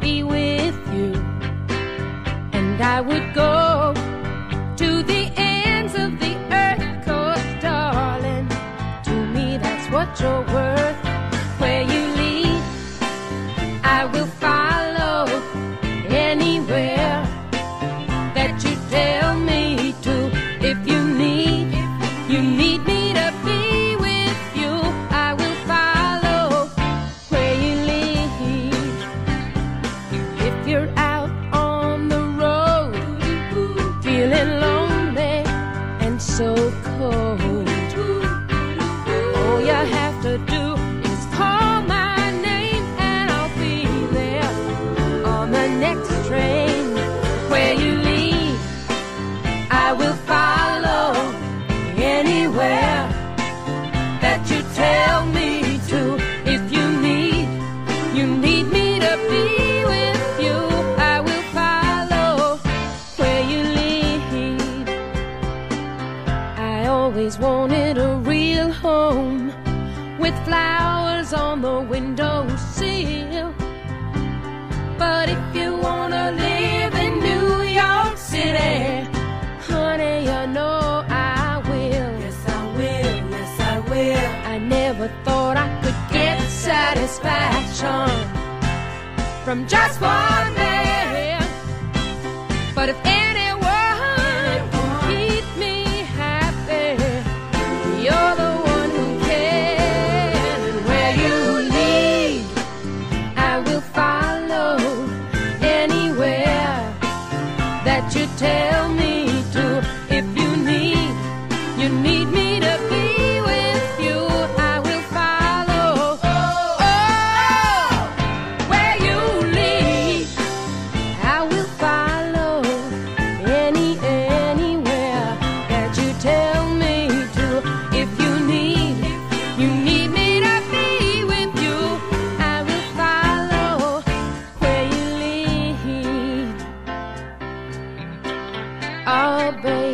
be with you. And I would go to the ends of the earth, darling, to me that's what you're worth. Where you lead, I will follow anywhere always wanted a real home with flowers on the windowsill. But if you wanna live in New York City, honey, you know I will. Yes, I will. Yes, I will. I never thought I could get satisfaction from just one man. But if you tell. Baby.